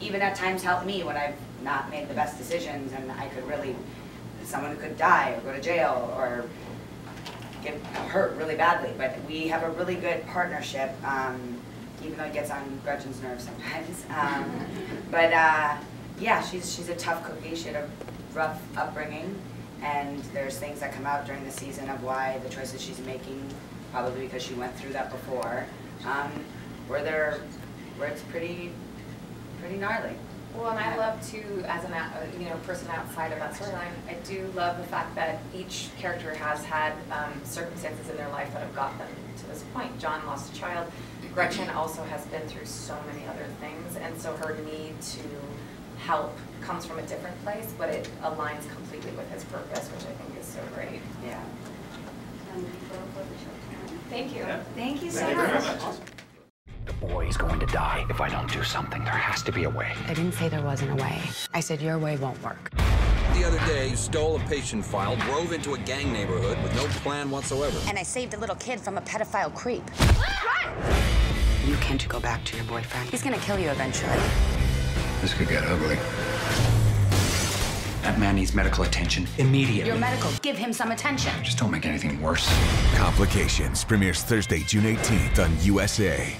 even at times helped me when I've not made the best decisions and I could really, someone could die or go to jail or get hurt really badly. But we have a really good partnership, um, even though it gets on Gretchen's nerves sometimes. Um, but uh, yeah, she's she's a tough cookie. She had a rough upbringing, and there's things that come out during the season of why the choices she's making, probably because she went through that before, um, where they're where it's pretty pretty gnarly. Well, and I love to, as an, uh, you know, person outside of that storyline, I do love the fact that each character has had um, circumstances in their life that have got them to this point. John lost a child. Gretchen also has been through so many other things, and so her need to help comes from a different place, but it aligns completely with his purpose, which I think is so great. Yeah. Thank you. Thank you so Thank you much. much. The boy's going to die if I don't do something. There has to be a way. I didn't say there wasn't a way. I said your way won't work. The other day, you stole a patient file, drove into a gang neighborhood with no plan whatsoever. And I saved a little kid from a pedophile creep. You can't go back to your boyfriend. He's gonna kill you eventually. This could get ugly. That man needs medical attention immediately. You're medical. Give him some attention. Just don't make anything worse. Complications premieres Thursday, June 18th on USA.